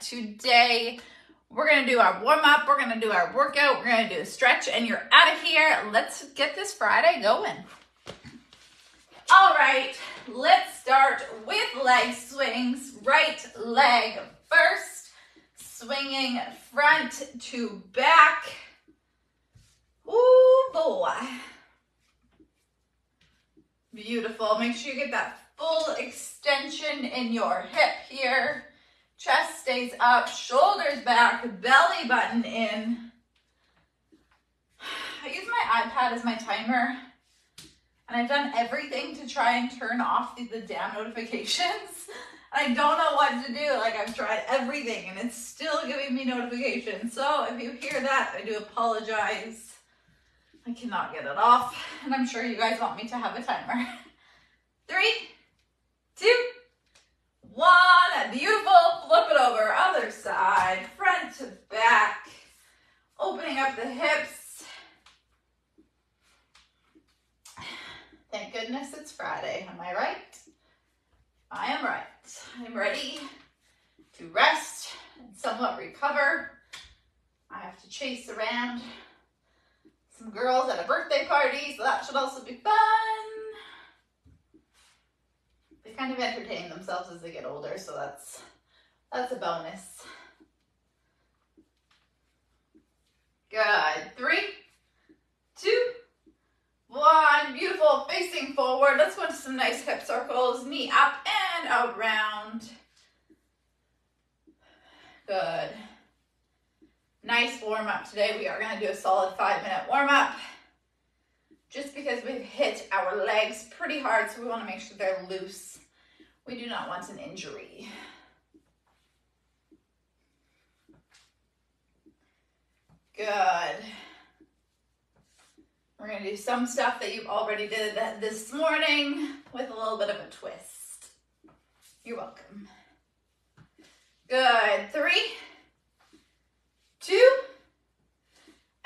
today. We're gonna do our warm up, we're gonna do our workout, we're gonna do a stretch, and you're out of here. Let's get this Friday going. All right, let's start with leg swings. Right leg first, swinging front to back. Ooh, boy. Beautiful. Make sure you get that full extension in your hip here. Chest stays up, shoulders back, belly button in. I use my iPad as my timer. And I've done everything to try and turn off the, the damn notifications. I don't know what to do. Like I've tried everything and it's still giving me notifications. So if you hear that, I do apologize. I cannot get it off. And I'm sure you guys want me to have a timer. Three, two, one. Beautiful. Flip it over. Other side. Front to back. Opening up the hips. Thank goodness it's Friday. Am I right? I am right. I'm ready to rest and somewhat recover. I have to chase around some girls at a birthday party, so that should also be fun. They kind of entertain themselves as they get older, so that's that's a bonus. Good. Three, two, one. Beautiful. Facing forward. Let's go into some nice hip circles. Knee up and around. Good. Nice warm up today. We are going to do a solid five minute warm up just because we've hit our legs pretty hard, so we want to make sure they're loose. We do not want an injury. Good. We're going to do some stuff that you've already did this morning with a little bit of a twist. You're welcome. Good. Three, two,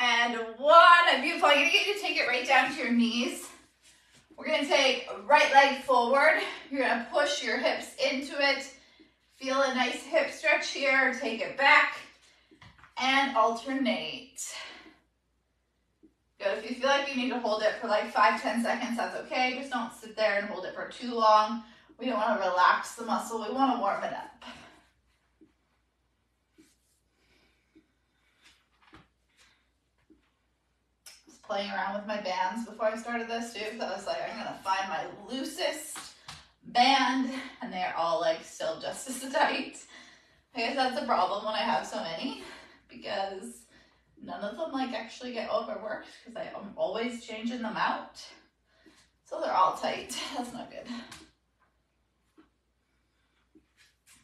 and one. Beautiful. I'm going to get you to take it right down to your knees. We're going to take right leg forward. You're going to push your hips into it. Feel a nice hip stretch here. Take it back and alternate. Good. If you feel like you need to hold it for like five, ten seconds, that's okay. Just don't sit there and hold it for too long. We don't want to relax the muscle. We want to warm it up. Just playing around with my bands before I started this too. So I was like, I'm gonna find my loosest band, and they're all like still just as tight. I guess that's a problem when I have so many because none of them like actually get overworked because I'm always changing them out. So they're all tight. That's not good.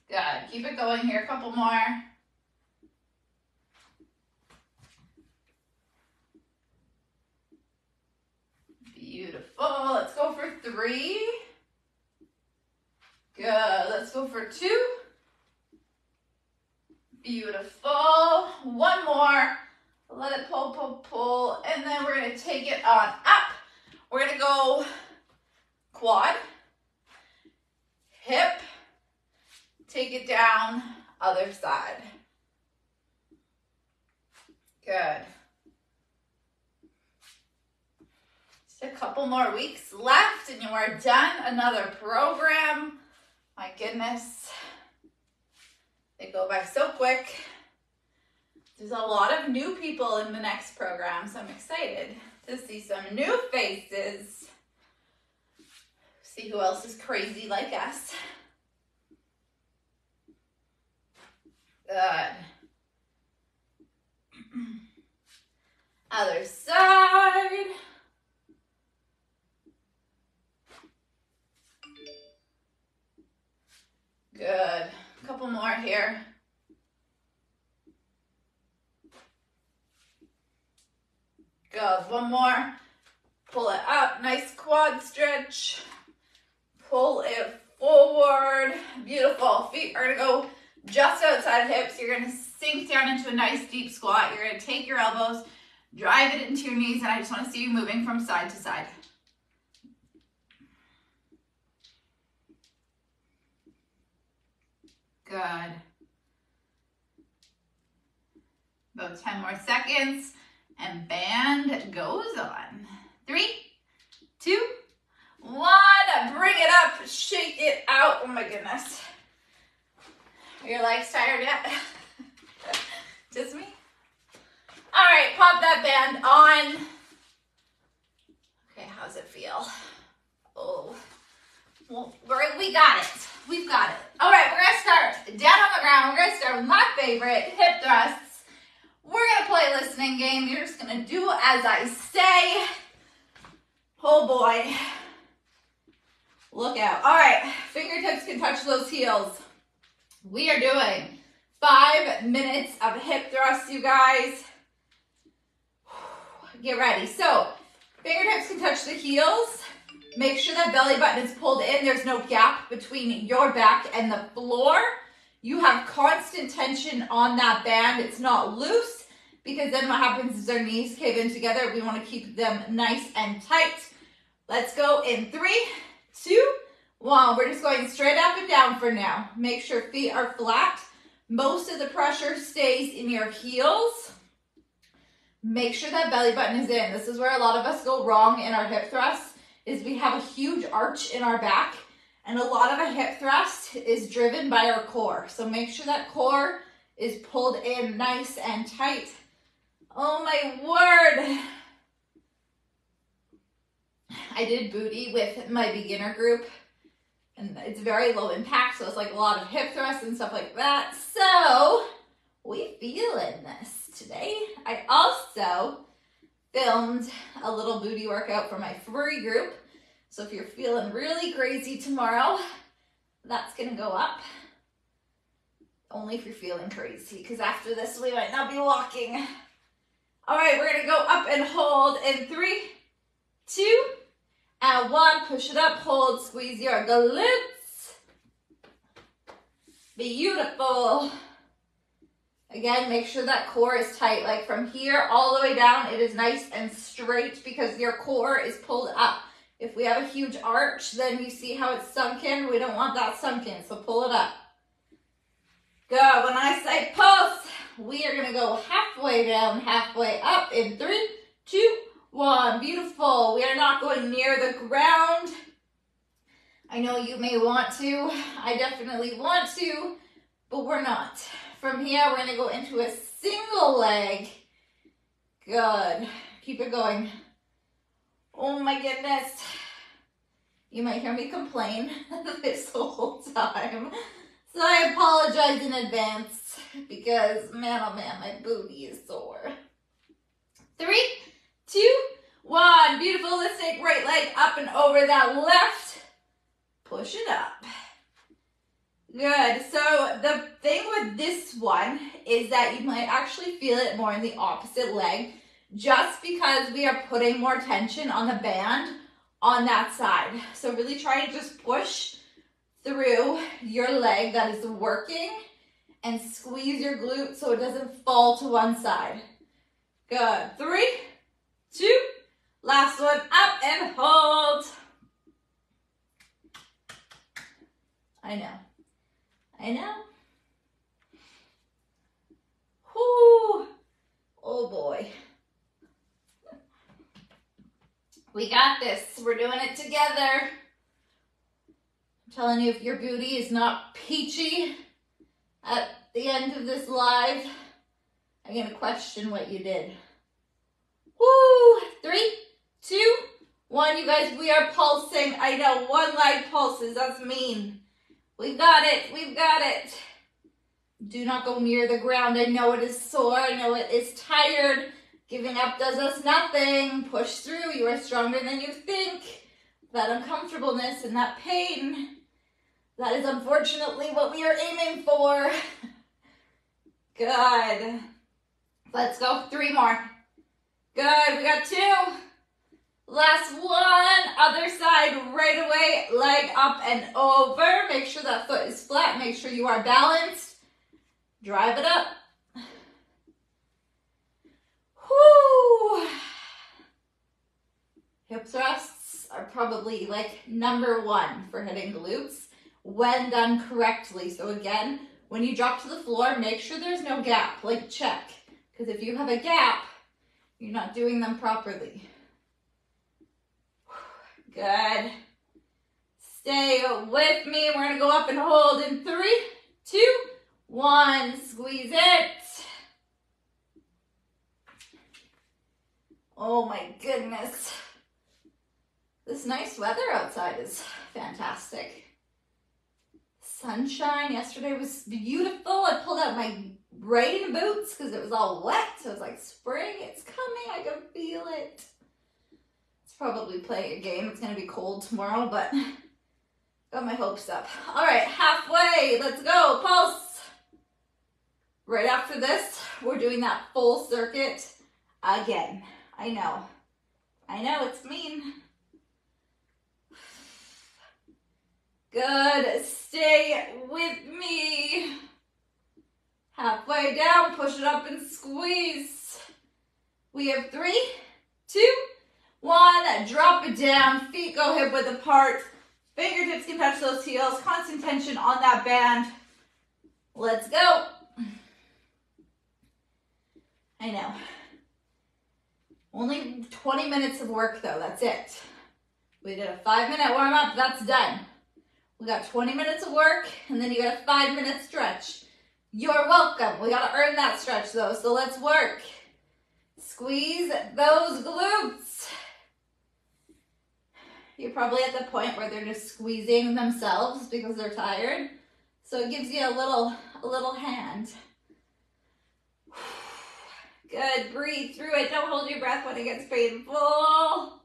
Good. Keep it going here. A couple more. Beautiful. Let's go for three. Good. Let's go for two. Beautiful. One more. Let it pull, pull, pull. And then we're going to take it on up. We're going to go quad, hip, take it down, other side. Good. Just a couple more weeks left and you are done. Another program. My goodness. They go by so quick. There's a lot of new people in the next program, so I'm excited to see some new faces. See who else is crazy like us. Good. Other side. Good couple more here. Good, one more. Pull it up, nice quad stretch. Pull it forward, beautiful. Feet are gonna go just outside hips. You're gonna sink down into a nice deep squat. You're gonna take your elbows, drive it into your knees, and I just wanna see you moving from side to side. Good. About 10 more seconds and band goes on. Three, two, one. Bring it up, shake it out. Oh my goodness. Are your legs tired yet? Just me? All right, pop that band on. Okay, how's it feel? Oh, well, we got it. We've got it. All right, we're gonna start down on the ground. We're gonna start with my favorite, hip thrusts. We're gonna play a listening game. You're just gonna do as I say. Oh boy. Look out. All right, fingertips can touch those heels. We are doing five minutes of hip thrusts, you guys. Get ready. So, fingertips can touch the heels. Make sure that belly button is pulled in. There's no gap between your back and the floor. You have constant tension on that band. It's not loose because then what happens is our knees cave in together. We want to keep them nice and tight. Let's go in three, two, one. We're just going straight up and down for now. Make sure feet are flat. Most of the pressure stays in your heels. Make sure that belly button is in. This is where a lot of us go wrong in our hip thrusts is we have a huge arch in our back and a lot of a hip thrust is driven by our core. So make sure that core is pulled in nice and tight. Oh my word. I did booty with my beginner group and it's very low impact. So it's like a lot of hip thrusts and stuff like that. So we feeling this today. I also filmed a little booty workout for my furry group. So if you're feeling really crazy tomorrow, that's gonna go up. Only if you're feeling crazy, because after this we might not be walking. All right, we're gonna go up and hold in three, two, and one. Push it up, hold, squeeze your glutes. Beautiful. Again, make sure that core is tight. Like from here all the way down, it is nice and straight because your core is pulled up. If we have a huge arch, then you see how it's sunken. We don't want that sunken, so pull it up. Good. When I say pulse, we are going to go halfway down, halfway up in three, two, one. Beautiful. We are not going near the ground. I know you may want to. I definitely want to, but we're not. From here, we're to go into a single leg. Good. Keep it going. Oh my goodness. You might hear me complain this whole time. So I apologize in advance because man oh man, my booty is sore. Three, two, one. Beautiful. Let's take right leg up and over that left. Push it up. Good. So the thing with this one is that you might actually feel it more in the opposite leg just because we are putting more tension on the band on that side. So really try to just push through your leg that is working and squeeze your glute so it doesn't fall to one side. Good. Three, two, last one up and hold. I know. I know. Whoo. Oh boy. We got this. We're doing it together. I'm telling you, if your booty is not peachy at the end of this live, I'm going to question what you did. Woo! Three, two, one. You guys, we are pulsing. I know, one leg pulses. That's mean. We've got it. We've got it. Do not go near the ground. I know it is sore. I know it is tired. Giving up does us nothing. Push through. You are stronger than you think. That uncomfortableness and that pain. That is unfortunately what we are aiming for. Good. Let's go. Three more. Good. We got two. Last one. Other side right away. Leg up and over. Make sure that foot is flat. Make sure you are balanced. Drive it up. Whoo! Hip thrusts are probably like number one for hitting glutes when done correctly. So again, when you drop to the floor, make sure there's no gap, like check. Because if you have a gap, you're not doing them properly. Good. Stay with me. We're to go up and hold in three, two, one. Squeeze it. Oh my goodness. This nice weather outside is fantastic. Sunshine yesterday was beautiful. I pulled out my rain boots because it was all wet. So it's like spring, it's coming. I can feel it. Probably play a game. It's going to be cold tomorrow, but got my hopes up. All right, halfway. Let's go. Pulse. Right after this, we're doing that full circuit again. I know. I know, it's mean. Good. Stay with me. Halfway down, push it up and squeeze. We have three, two, one. Drop it down. Feet go hip width apart. Fingertips can touch those heels. Constant tension on that band. Let's go. I know. Only 20 minutes of work though, that's it. We did a five minute warm up, that's done. We got 20 minutes of work and then you got a five minute stretch. You're welcome. We got to earn that stretch though, so let's work. Squeeze those glutes. You're probably at the point where they're just squeezing themselves because they're tired. So it gives you a little, a little hand. Good, breathe through it. Don't hold your breath when it gets painful.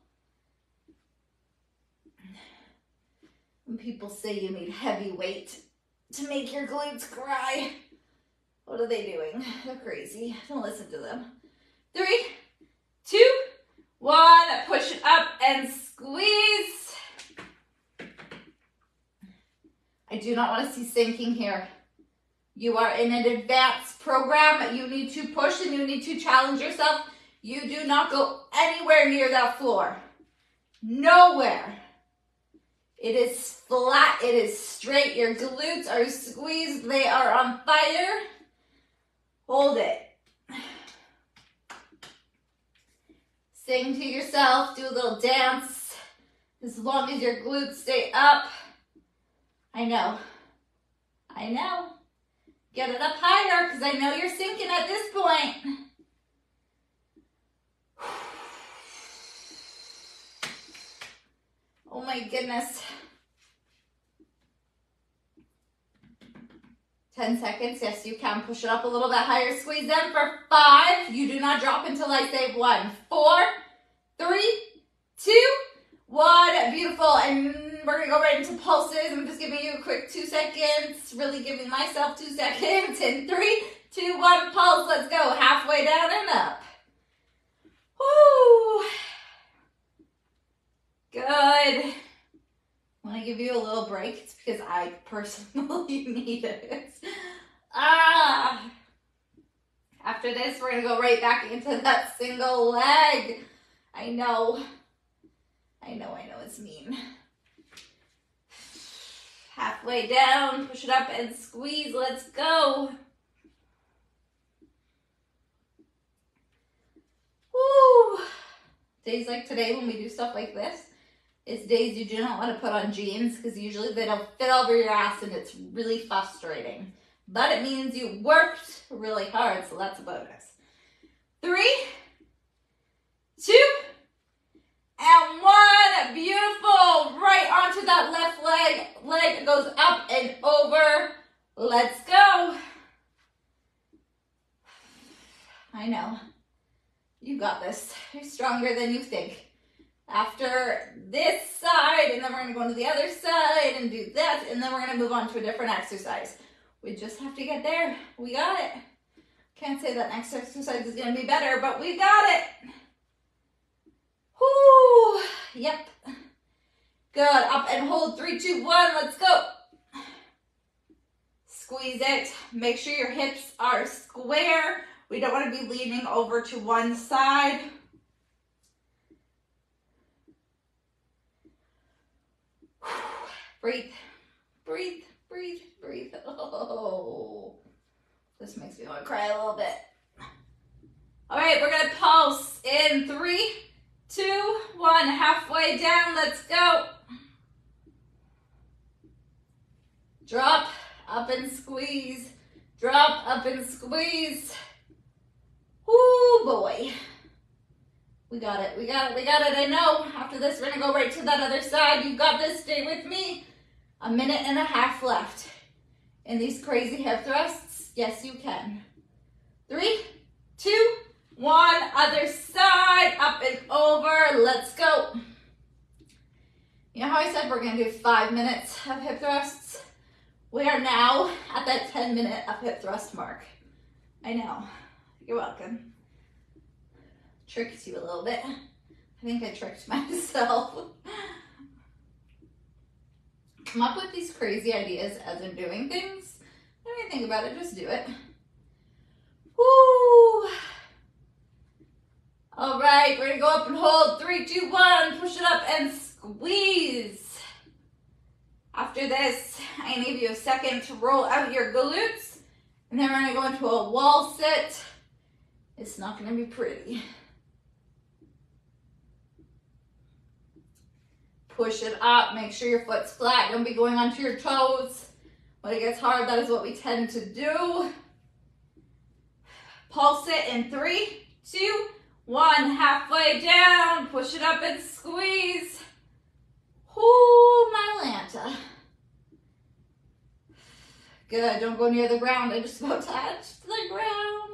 When people say you need heavy weight to make your glutes cry, what are they doing? They're crazy. Don't listen to them. Three, two, one. Push it up and squeeze. I do not want to see sinking here. You are in an advanced program. You need to push and you need to challenge yourself. You do not go anywhere near that floor. Nowhere. It is flat. It is straight. Your glutes are squeezed. They are on fire. Hold it. Sing to yourself. Do a little dance. As long as your glutes stay up. I know. I know. Get it up higher because I know you're sinking at this point. Oh my goodness. 10 seconds. Yes, you can push it up a little bit higher. Squeeze in for five. You do not drop until I say one. Four, three, two, one. Beautiful. And we're gonna go right into pulses. I'm just giving you a quick two seconds, really giving myself two seconds. In three, two, one, pulse. Let's go. Halfway down and up. Woo. Good. When I give you a little break, it's because I personally need it. Ah. After this, we're gonna go right back into that single leg. I know. I know, I know it's mean halfway down, push it up and squeeze. Let's go. Woo. Days like today when we do stuff like this, it's days you do not want to put on jeans because usually they don't fit over your ass and it's really frustrating. But it means you worked really hard, so that's a bonus. Three, two, and one. Beautiful. Right onto that left leg. Leg goes up and over. Let's go. I know. You got this. You're stronger than you think. After this side, and then we're to go to the other side and do that, and then we're to move on to a different exercise. We just have to get there. We got it. Can't say that next exercise is to be better, but we got it. Whoo! Yep. Good. Up and hold. Three, two, one. Let's go. Squeeze it. Make sure your hips are square. We don't want to be leaning over to one side. Breathe, breathe, breathe, breathe. Oh, this makes me want to cry a little bit. All right, we're gonna pulse in three, two, one, halfway down, let's go. Drop, up and squeeze. Drop, up and squeeze. Whoo, boy. We got it, we got it, we got it. I know. After this, we're gonna go right to that other side. You've got this, stay with me. A minute and a half left in these crazy hip thrusts. Yes, you can. Three, two, one. Other side, up and over. Let's go. You know how I said we're gonna do five minutes of hip thrusts? We are now at that 10 minute up hip thrust mark. I know. You're welcome. Tricked you a little bit. I think I tricked myself. Come up with these crazy ideas as I'm doing things. Don't even think about it, just do it. Woo! All right, we're gonna go up and hold. Three, two, one. Push it up and squeeze. After this, I'm gonna give you a second to roll out your glutes. And then we're gonna go into a wall sit. It's not gonna be pretty. Push it up, make sure your foot's flat. Don't be going onto your toes. When it gets hard, that is what we tend to do. Pulse it in three, two, one. Halfway down, push it up and squeeze. Ooh, my Lanta. Good, don't go near the ground. I just about touched the ground.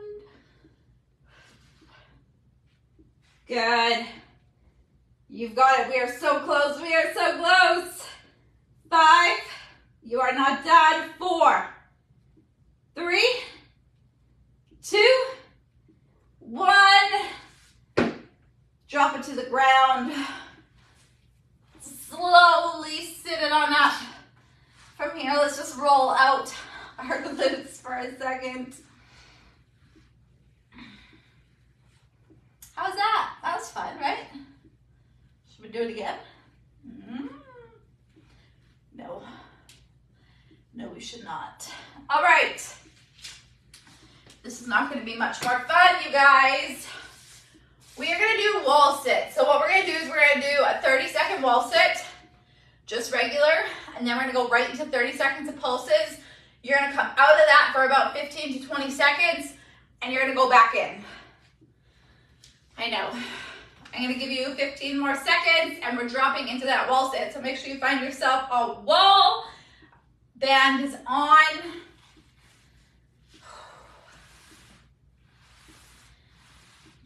Good. You've got it. We are so close. We are so close. Five. You are not done. Four. Three. Two. One. Drop it to the ground. Slowly sit it on up. From here, let's just roll out our glutes for a second. How's that? That was fun, right? Should we do it again? Mm. No. No, we should not. All right. This is not going to be much more fun, you guys. We are to do wall sit. So what we're to do is we're to do a 30 second wall sit, just regular, and then we're to go right into 30 seconds of pulses. You're to come out of that for about 15 to 20 seconds, and you're to go back in. I know. I'm gonna give you 15 more seconds and we're dropping into that wall sit. So make sure you find yourself a wall. Band is on.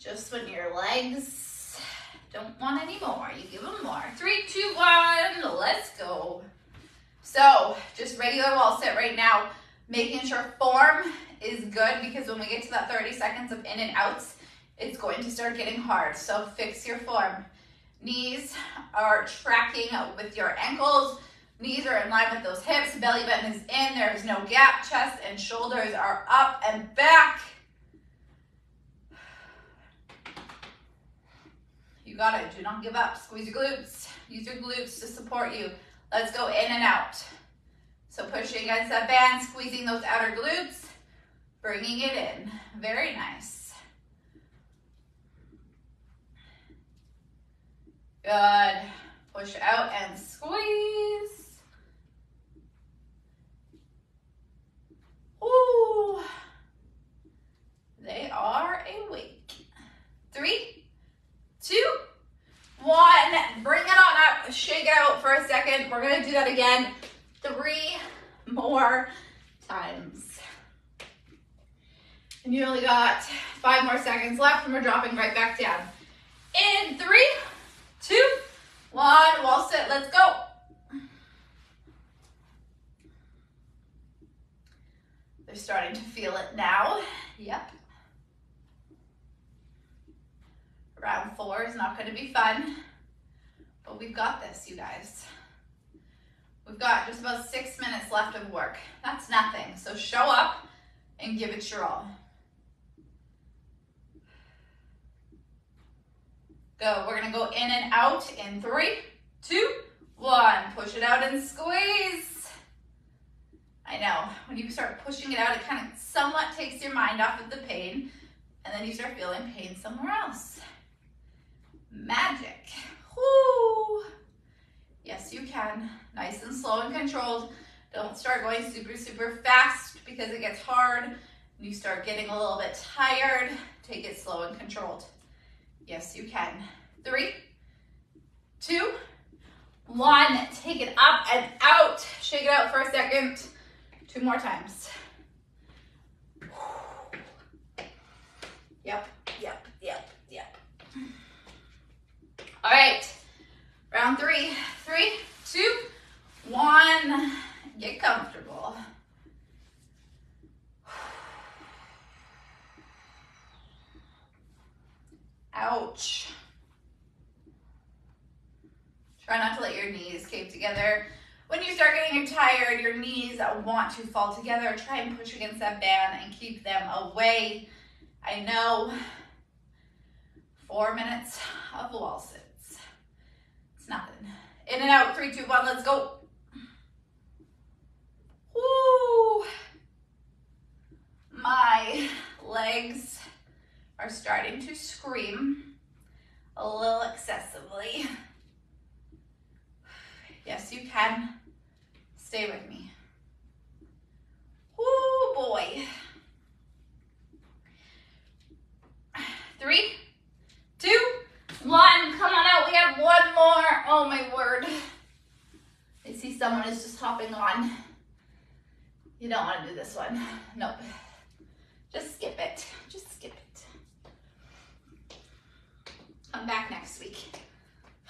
Just when your legs don't want any more, you give them more. Three, two, one, let's go. So just regular wall sit right now, making sure form is good because when we get to that 30 seconds of in and outs, it's going to start getting hard. So fix your form. Knees are tracking with your ankles. Knees are in line with those hips. Belly button is in. There is no gap. Chest and shoulders are up and back. You got it. Do not give up. Squeeze your glutes. Use your glutes to support you. Let's go in and out. So pushing against that band, squeezing those outer glutes, bringing it in. Very nice. Good. Push out and squeeze. Ooh. They are awake. Three, two, one. Bring it on up. Shake it out for a second. We're to do that again three more times. And you only got five more seconds left and we're dropping right back down. In three, two, one. Wall sit. Let's go. They're starting to feel it now. Yep. Round four is not going to be fun, but we've got this, you guys. We've got just about six minutes left of work. That's nothing. So show up and give it your all. Go. We're going to go in and out in three, two, one. Push it out and squeeze. I know. When you start pushing it out, it kind of somewhat takes your mind off of the pain. And then you start feeling pain somewhere else. Magic. Whoo! Yes, you can. Nice and slow and controlled. Don't start going super, super fast because it gets hard. You start getting a little bit tired. Take it slow and controlled. Yes, you can. Three, two, one. Take it up and out. Shake it out for a second. Two more times. Yep, yep. All right, round three. Three, two, one. Get comfortable. Ouch. Try not to let your knees cave together. When you start getting tired, your knees want to fall together. Try and push against that band and keep them away. I know four minutes of wall sits. In and out, three, two, one, let's go. Woo! My legs are starting to scream a little excessively. Yes, you can. Stay with me. Oh boy. Three, two, one. Come on out. We have one more. Oh my word. I see someone is just hopping on. You don't want to do this one. Nope. Just skip it. Just skip it. Come back next week.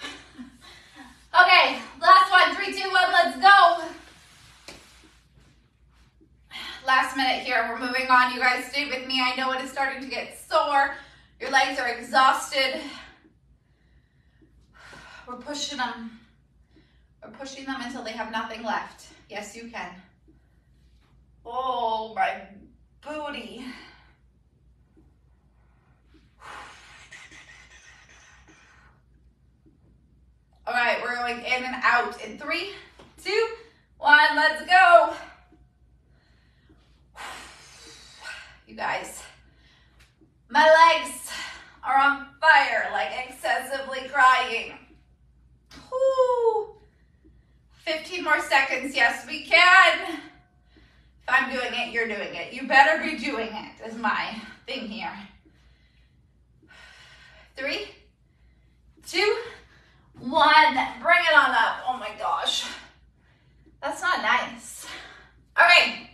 okay, last one. Three, two, one. Let's go. Last minute here. We're moving on. You guys stay with me. I know it is starting to get sore. Your legs are exhausted. We're pushing them. We're pushing them until they have nothing left. Yes, you can. Oh, my booty. All right, we're going in and out in three, two, one, let's go. You guys, my legs are on fire, like excessively crying. Whew. 15 more seconds, yes we can. If I'm doing it, you're doing it. You better be doing it, is my thing here. Three, two, one. Bring it on up. Oh my gosh. That's not nice. All right.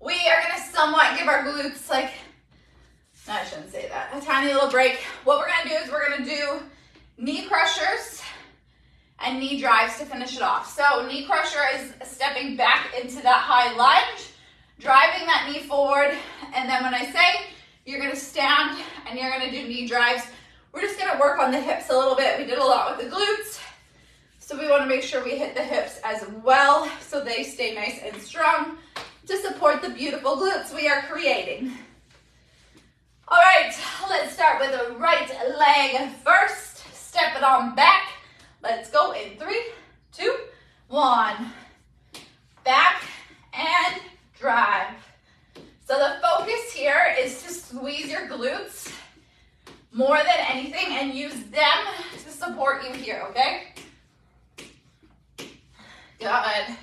We are going to somewhat give our glutes like, no, I shouldn't say that, a tiny little break. What we're going to do is we're going to do knee crushers and knee drives to finish it off. So knee crusher is stepping back into that high lunge, driving that knee forward. And then when I say you're gonna stand and you're gonna do knee drives, we're just gonna work on the hips a little bit. We did a lot with the glutes. So we wanna make sure we hit the hips as well so they stay nice and strong to support the beautiful glutes we are creating. All right, let's start with the right leg first. Step it on back Let's go in three, two, one. Back and drive. So the focus here is to squeeze your glutes more than anything and use them to support you here, okay? Good.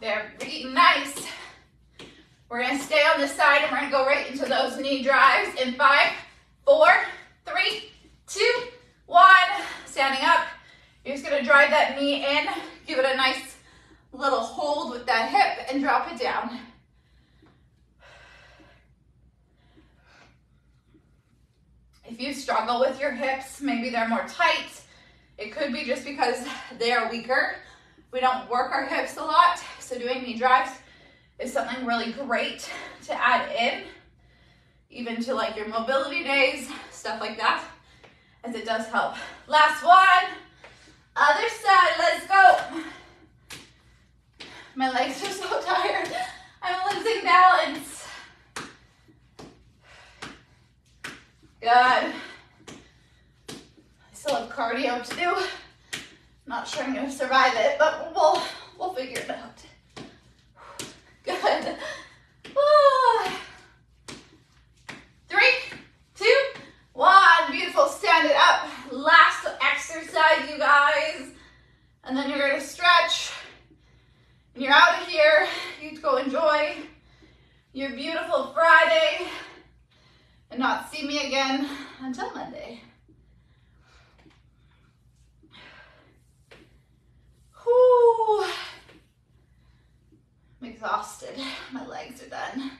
Very nice. We're gonna stay on this side and we're gonna go right into those knee drives in five, four, three, two, one. Standing up. You're just gonna drive that knee in, give it a nice little hold with that hip and drop it down. If you struggle with your hips, maybe they're more tight, it could be just because they are weaker. We don't work our hips a lot, so doing knee drives is something really great to add in, even to like your mobility days, stuff like that as it does help. Last one. Other side, let's go. My legs are so tired. I'm losing balance. Good. I still have cardio to do. Not sure I'm gonna survive it, but we'll we'll figure it out. Good. beautiful, stand it up. Last exercise, you guys. And then you're gonna stretch. And you're out of here. You go enjoy your beautiful Friday and not see me again until Monday. Whew. I'm exhausted. My legs are done.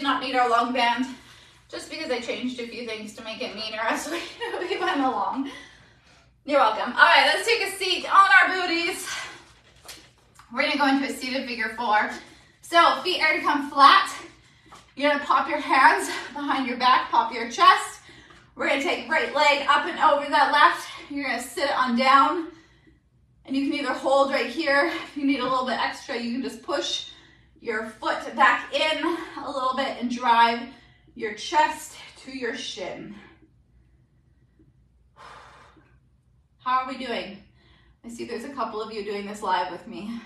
Did not need our long band just because I changed a few things to make it meaner as we, we went along. You're welcome. All right, let's take a seat on our booties. We're gonna go into a seated figure four. So feet are to come flat. You're gonna pop your hands behind your back, pop your chest. We're gonna take right leg up and over that left. You're gonna sit it on down. And you can either hold right here. If you need a little bit extra, you can just push your foot back in a little bit and drive your chest to your shin. How are we doing? I see there's a couple of you doing this live with me.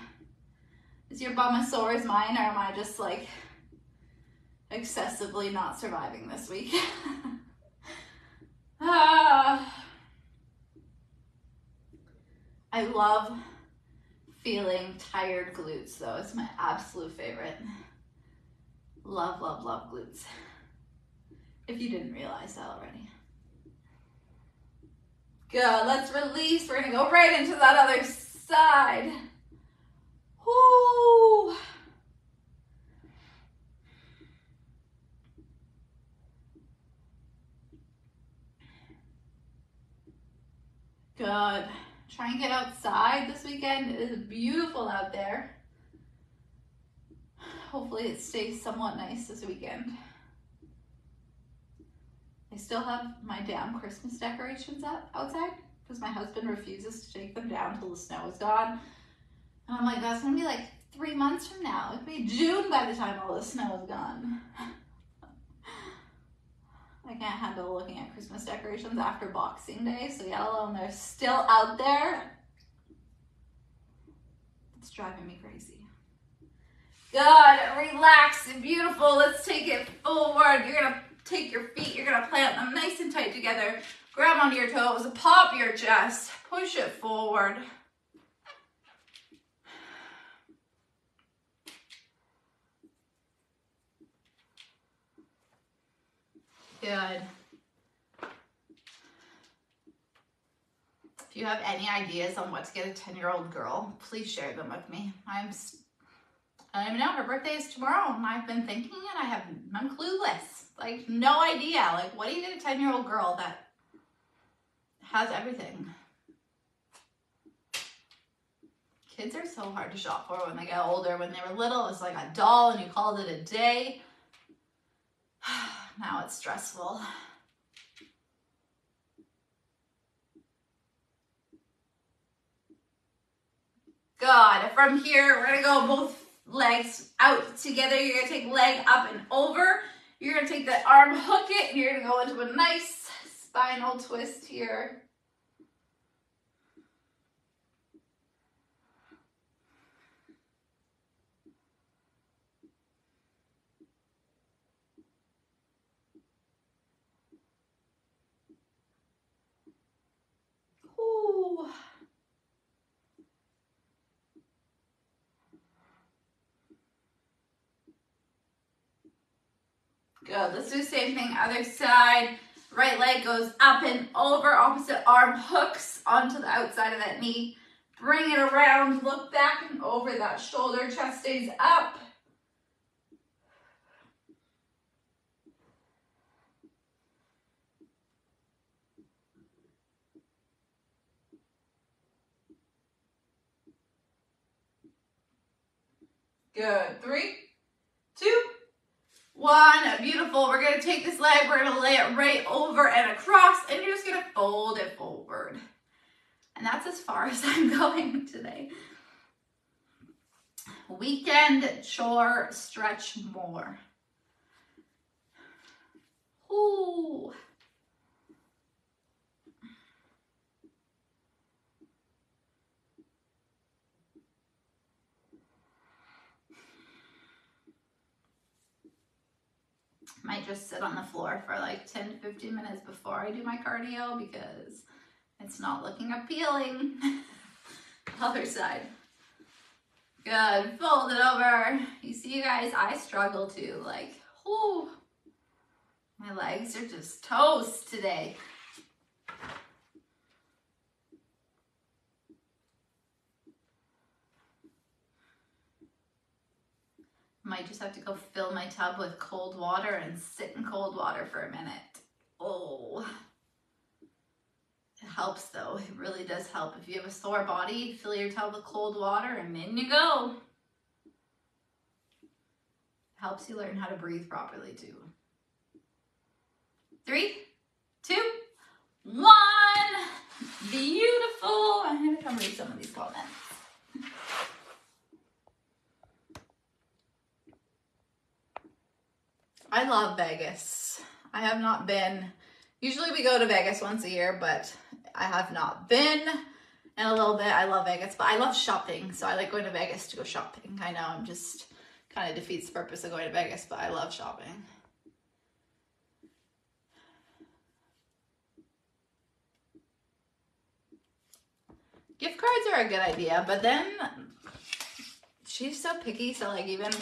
Is your bum as sore as mine, or am I just like excessively not surviving this week? ah. I love feeling tired glutes though. It's my absolute favorite. Love, love, love glutes if you didn't realize that already. Good, let's release. We're gonna go right into that other side. Whoo. Good. Try and get outside this weekend. It is beautiful out there. Hopefully it stays somewhat nice this weekend. I still have my damn Christmas decorations up outside because my husband refuses to take them down till the snow is gone. And I'm like, that's gonna be like three months from now. It'll be June by the time all the snow is gone. I can't handle looking at Christmas decorations after Boxing Day, so yet alone they're still out there. It's driving me crazy. Good, relax, beautiful. Let's take it forward. You're gonna take your feet, you're gonna plant them nice and tight together. Grab onto your toes, pop your chest, push it forward. Good. If you have any ideas on what to get a 10 year old girl, please share them with me. I'm, I don't even know, her birthday is tomorrow and I've been thinking and I have, I'm clueless. Like, no idea. Like, what do you get a 10 year old girl that has everything? Kids are so hard to shop for when they get older. When they were little, it's like a doll and you called it a day. Now it's stressful. Good. From here, we're going to go both legs out together. You're going to take leg up and over. You're gonna take the arm, hook it, and you're gonna go into a nice spinal twist here. Ooh. Let's do the same thing. Other side. Right leg goes up and over. Opposite arm hooks onto the outside of that knee. Bring it around. Look back and over. That shoulder, chest stays up. Good. Three, one, beautiful. We're gonna take this leg, we're gonna lay it right over and across, and you're just gonna fold it forward. And that's as far as I'm going today. Weekend chore stretch more. Ooh. Might just sit on the floor for like 10 to 15 minutes before I do my cardio because it's not looking appealing. Other side. Good. Fold it over. You see, you guys, I struggle too. Like, whoo. My legs are just toast today. Might just have to go fill my tub with cold water and sit in cold water for a minute. Oh. It helps though. It really does help. If you have a sore body, fill your tub with cold water and in you go. Helps you learn how to breathe properly too. Three, two, one. Beautiful. I'm gonna come read some of these comments. I love Vegas. I have not been, usually we go to Vegas once a year, but I have not been in a little bit. I love Vegas, but I love shopping. So I like going to Vegas to go shopping. I know I'm just kind of defeats the purpose of going to Vegas, but I love shopping. Gift cards are a good idea, but then she's so picky. So like even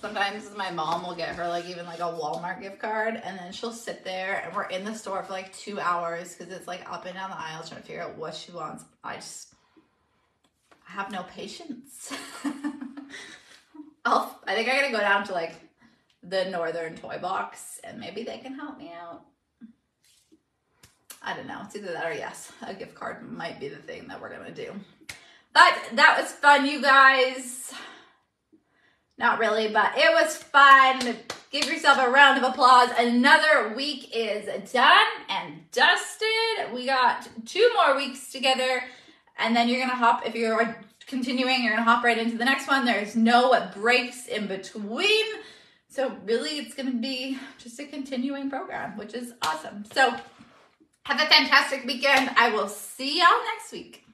sometimes my mom will get her like even like a Walmart gift card and then she'll sit there and we're in the store for like two hours because it's like up and down the aisle trying to figure out what she wants. I just I have no patience. I'll, I think I gotta go down to like the Northern Toy Box and maybe they can help me out. I don't know. It's either that or yes, a gift card might be the thing that we're gonna do. But that was fun, you guys. Not really, but it was fun. Give yourself a round of applause. Another week is done and dusted. We got two more weeks together, and then you're gonna hop, if you're continuing, you're gonna hop right into the next one. There's no breaks in between. So, really, it's gonna be just a continuing program, which is awesome. So, have a fantastic weekend. I will see y'all next week.